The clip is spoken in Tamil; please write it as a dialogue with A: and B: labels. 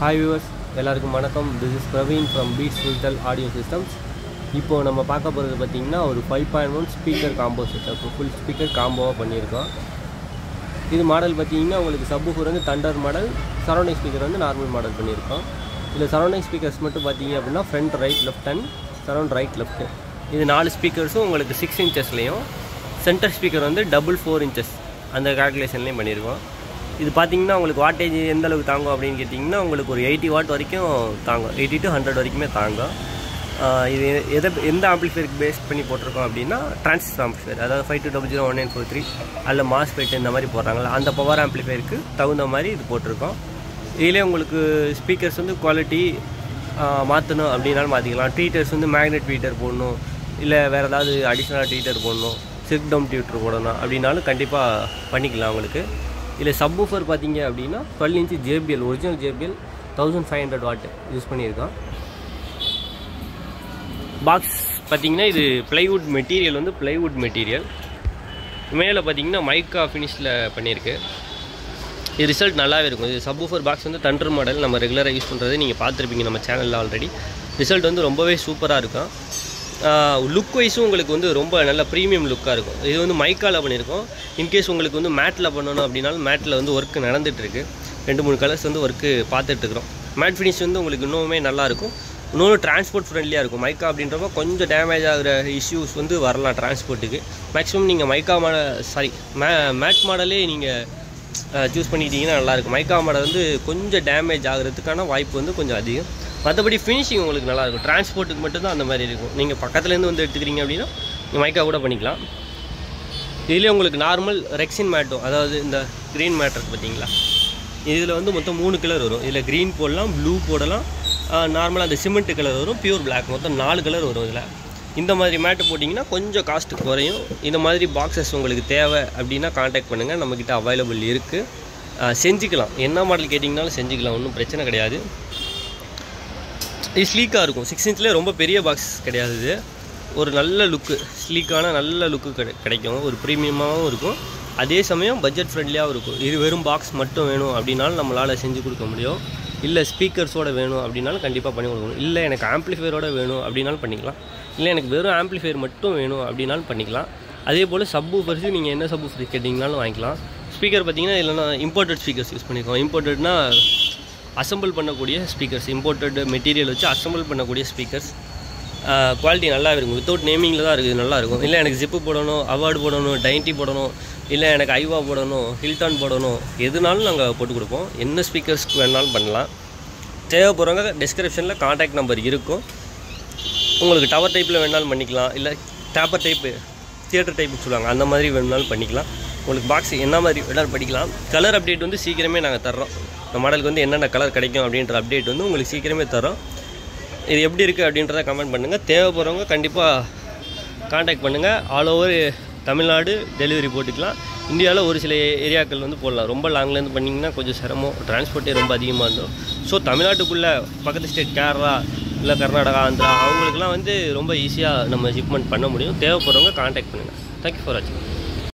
A: ஹாய் வியூவர்ஸ் எல்லாருக்கும் வணக்கம். This is Praveen from Beats digital audio systems இப்போது நம்ம பார்க்க போகிறது பார்த்திங்கன்னா ஒரு five point one speaker combo setup full speaker காம்போவாக பண்ணியிருக்கோம். இது மாடல் பார்த்தீங்கன்னா உங்களுக்கு சப்வூஃபர் வந்து தண்டர் மாடல் சரௌண்டிங் ஸ்பீக்கர் வந்து நார்மல் மாடல் பண்ணியிருக்கோம். இதில் சரௌண்டிங் ஸ்பீக்கர்ஸ் மட்டும் பார்த்தீங்க அப்படின்னா front right left and surround right left இது நாலு ஸ்பீக்கர்ஸும் உங்களுக்கு சிக்ஸ் இன்ச்சஸ்லேயும் சென்டர் ஸ்பீக்கர் வந்து டபுள் ஃபோர் இன்ச்சஸ் அந்த கால்குலேஷன்லேயும் பண்ணியிருக்கோம். இது பார்த்தீங்கன்னா உங்களுக்கு வாட்டேஜ் எந்த அளவுக்கு தாங்கும் அப்படின்னு கேட்டிங்கன்னா உங்களுக்கு ஒரு எயிட்டி வாட் வரைக்கும் தாங்கும். எயிட்டி டு ஹண்ட்ரட் வரைக்குமே தாங்கும். இது எதை எந்த ஆம்பிளிஃபையருக்கு பேஸ் பண்ணி போட்டிருக்கோம் அப்படின்னா டிரான்சிஸ்டர் ஆம்பிளிஃபையர் அதாவது five two double zero one nine four three அதில் மாஸ்பெட் இந்த மாதிரி போடுறாங்களா அந்த பவர் ஆம்பிளிஃபையருக்கு தகுந்த மாதிரி இது போட்டிருக்கோம். இதிலே உங்களுக்கு ஸ்பீக்கர்ஸ் வந்து குவாலிட்டி மாற்றணும் அப்படின்னாலும் மாற்றிக்கலாம் ட்வீட்டர்ஸ் வந்து மேக்னெட் ட்வீட்டர் போடணும். இல்லை வேறு ஏதாவது அடிஷ்னலாக ட்வீட்டர் போடணும். சிக் டவுன் ட்வீட்டர் போடணும் அப்படின்னாலும் கண்டிப்பாக பண்ணிக்கலாம் உங்களுக்கு. இதில் சப்வூஃபர் பார்த்தீங்க அப்படின்னா twelve inch JBL original JBL thousand five hundred watt use பண்ணியிருக்கோம் பாக்ஸ் பார்த்தீங்கன்னா இது ப்ளைவுட் மெட்டீரியல் வந்து ப்ளைவுட் மெட்டீரியல் மேலே பார்த்தீங்கன்னா மைக்கா ஃபினிஷில் பண்ணியிருக்கு. இது ரிசல்ட் நல்லாவே இருக்கும். இது சப்வூஃபர் பாக்ஸ் வந்து தண்டர் மாடல் நம்ம ரெகுலராக யூஸ் பண்ணுறது நீங்கள் பார்த்துருப்பீங்க நம்ம சேனலில் ஆல்ரெடி ரிசல்ட் வந்து ரொம்பவே சூப்பராக இருக்கும். லுக் வைஸும் உங்களுக்கு வந்து ரொம்ப நல்ல ப்ரீமியம் லுக்காக இருக்கும். இது வந்து மைக்காவில் பண்ணியிருக்கோம் இன்கேஸ் உங்களுக்கு வந்து மேட்டில் பண்ணணும் அப்படின்னாலும் மேட்டில் வந்து ஒர்க் நடந்துகிட்ருக்கு ரெண்டு மூணு கலர்ஸ் வந்து ஒர்க்கு பார்த்துட்ருக்குறோம் மேட் ஃபினிஷ் வந்து உங்களுக்கு இன்னுமே நல்லாயிருக்கும் இன்னொன்று டிரான்ஸ்போர்ட் ஃப்ரெண்ட்லியாக இருக்கும். மைக்கா அப்படின்றப்ப கொஞ்சம் டேமேஜ் ஆகிற இஷ்யூஸ் வந்து வரலாம் டிரான்ஸ்போர்ட்டுக்கு மேக்ஸிமம் நீங்கள் மைக்கா மாடல் சாரி மே மேட் மாடலே நீங்கள் சூஸ் பண்ணிக்கிட்டிங்கன்னா நல்லாயிருக்கும் மைக்கா மாடல் வந்து கொஞ்சம் டேமேஜ் ஆகிறதுக்கான வாய்ப்பு வந்து கொஞ்சம் அதிகம். மற்றபடி ஃபினிஷிங் உங்களுக்கு நல்லாயிருக்கும். டிரான்ஸ்போர்ட்டுக்கு மட்டும்தான் அந்த மாதிரி இருக்கும். நீங்கள் பக்கத்துலேருந்து வந்து எடுத்துக்கிறீங்க அப்படின்னா நீங்கள் மைக்கா கூட பண்ணிக்கலாம். இதுலேயே உங்களுக்கு நார்மல் ரெக்ஸின் மேட்டும் அதாவது இந்த க்ரீன் மேட் இருக்குது பார்த்தீங்களா? இதில் வந்து மொத்தம் மூணு கலர் வரும். இதில் க்ரீன் போடலாம் ப்ளூ போடலாம். நார்மலாக அந்த சிமெண்ட் கலர் வரும் பியூர் பிளாக் மொத்தம் நாலு கலர் வரும் இதில். இந்த மாதிரி மேட்டு போட்டிங்கன்னா கொஞ்சம் காஸ்ட்டு குறையும். இந்த மாதிரி பாக்ஸஸ் உங்களுக்கு தேவை அப்படின்னா காண்டாக்ட் பண்ணுங்கள் நம்மக்கிட்ட அவைலபிள் இருக்குது செஞ்சுக்கலாம். என்ன மாடல் கேட்டிங்கனாலும் செஞ்சுக்கலாம். ஒன்றும் பிரச்சனை கிடையாது. இது ஸ்லீக்காக இருக்கும். சிக்ஸ் இன்ச்சில் ரொம்ப பெரிய பாக்ஸ் கிடையாது. இது ஒரு நல்ல லுக்கு ஸ்லீக்கான நல்ல லுக்கு கிடை கிடைக்கும். ஒரு ப்ரீமியமாகவும் இருக்கும். அதே சமயம் பட்ஜெட் ஃப்ரெண்ட்லியாகவும் இருக்கும். இது வெறும் பாக்ஸ் மட்டும் வேணும் அப்படின்னாலும் நம்மளால் செஞ்சு கொடுக்க முடியும். இல்லை ஸ்பீக்கர்ஸோட வேணும் அப்படின்னாலும் கண்டிப்பாக பண்ணி கொடுக்கணும் இல்லை எனக்கு ஆம்ப்ளிஃபையரோட வேணும் அப்படின்னாலும் பண்ணிக்கலாம். இல்லை எனக்கு வெறும் ஆம்ப்ளிஃபையர் மட்டும் வேணும் அப்படின்னாலும் பண்ணிக்கலாம். அதே போல் சப்பு ஃபர்ஸ்ட் நீங்கள் என்ன சப்பு ஃபர்ஸ்ட் கேட்டிங்கனாலும் வாங்கிக்கலாம். ஸ்பீக்கர் பார்த்தீங்கன்னா இல்லைனா இம்போர்ட்டட் ஸ்பீக்கர்ஸ் யூஸ் பண்ணிக்கலாம். இம்போர்ட்டட்னா அசம்பிள் பண்ணக்கூடிய ஸ்பீக்கர்ஸ் இம்போர்ட்டட் மெட்டீரியல் வச்சு அசம்பிள் பண்ணக்கூடிய ஸ்பீக்கர்ஸ். குவாலிட்டி நல்லா இருக்கும். வித்தவுட் நேமிங்கில் தான் இருக்குது நல்லாயிருக்கும். இல்லை எனக்கு ஜிப்பு போடணும் அவார்டு போடணும் டைன்டி போடணும் இல்லை எனக்கு ஐவா போடணும் ஹில்டான் போடணும் எதுனாலும் நாங்கள் போட்டு கொடுப்போம். என்ன ஸ்பீக்கர்ஸ்க்கு வேணாலும் பண்ணலாம். தேவைப்படுறவங்க டிஸ்கிரிப்ஷனில் காண்டாக்ட் நம்பர் இருக்கும். உங்களுக்கு டவர் டைப்பில் வேணாலும் பண்ணிக்கலாம். இல்லை டேப்பர் டைப்பு தியேட்டர் டைப்புன்னு சொல்லுவாங்க அந்த மாதிரி வேணுனாலும் பண்ணிக்கலாம். உங்களுக்கு பாக்ஸ் என்ன மாதிரி வேணாலும் படிக்கலாம்? கலர் அப்டேட் வந்து சீக்கிரமே நாங்கள் தர்றோம். இந்த மாடலுக்கு வந்து என்னென்ன கலர் கிடைக்கும் அப்படின்ற அப்டேட் வந்து உங்களுக்கு சீக்கிரமே தரோம் இது எப்படி இருக்குது அப்படின்றத கமெண்ட் பண்ணுங்கள் தேவைப்படுறவங்க கண்டிப்பாக காண்டாக்ட் பண்ணுங்கள் ஆல் ஓவர் தமிழ்நாடு டெலிவரி போட்டுக்கலாம். இந்தியாவில் ஒரு சில ஏரியாக்கள் வந்து போடலாம். ரொம்ப லாங்லேருந்து பண்ணிங்கன்னா கொஞ்சம் சிரமம். டிரான்ஸ்போர்ட்டே ரொம்ப அதிகமாக இருந்தோம். ஸோ தமிழ்நாட்டுக்குள்ளே பக்கத்து ஸ்டேட் கேரளா இல்லை கர்நாடகா ஆந்திரா அவங்களுக்குலாம் வந்து ரொம்ப ஈஸியாக நம்ம ஷிப்மெண்ட் பண்ண முடியும். தேவைப்படுறவங்க காண்டாக்ட் பண்ணுங்கள் தேங்க்யூ ஃபார் வாட்சிங்